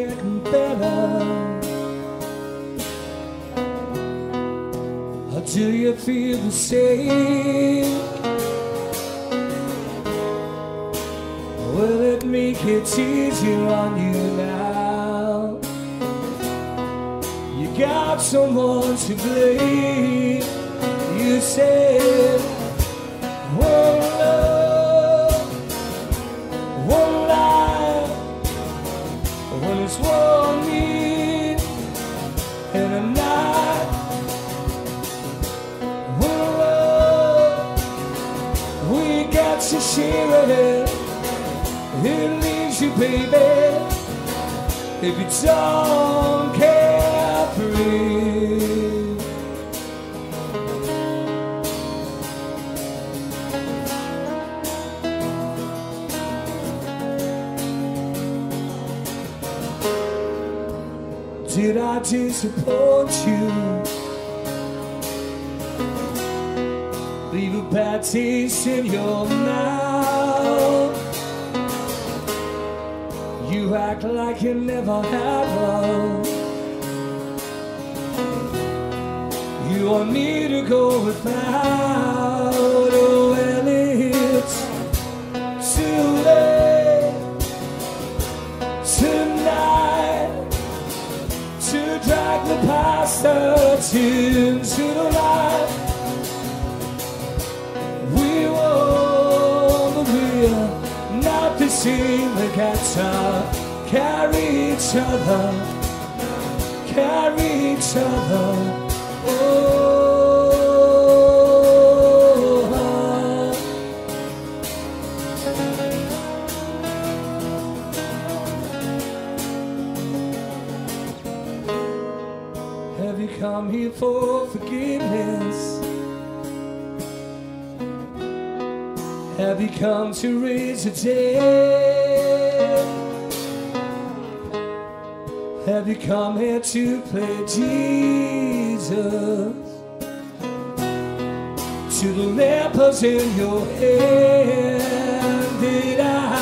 getting better? Or do you feel the same? Will it make it easier on you now? You got someone to blame, you said. Whoa. It's one me and a night. One love, we got to share it. It leaves you, baby, if you don't care Did I disappoint you? Leave a bad taste in your mouth. You act like you never had love. You want me to go without. Hurts into the light. We were the real, not the got to carry each other, carry each other. Oh. You come here for forgiveness? Have you come to raise a dead? Have you come here to play Jesus? To the lepers in your hand, did I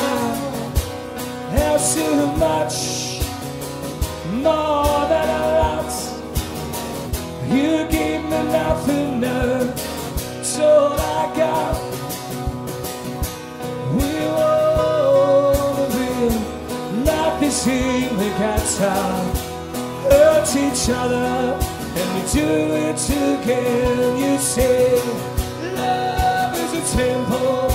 have so much nothing, no, so I got. We won't be not the same. We got hurt each other, and we do it together. You say love is a temple,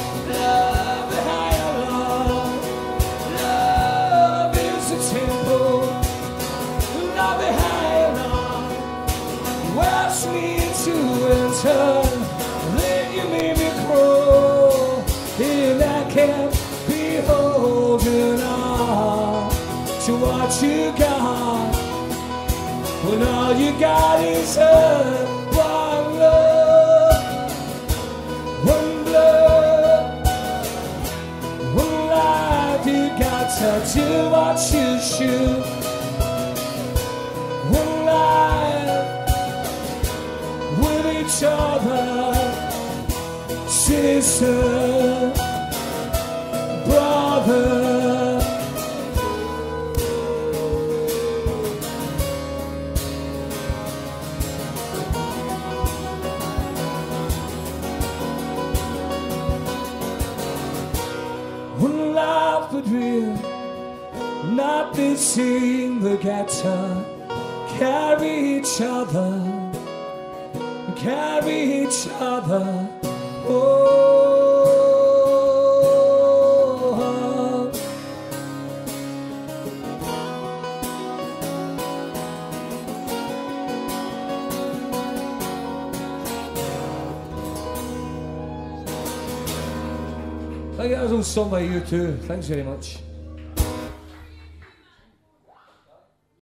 When all you got is hurt, one love, one blood, one life. You got to do what you should. One life with each other, sister, brother. But real, not the same. We got carry each other carry each other. I was all sung by U2. Thanks very much.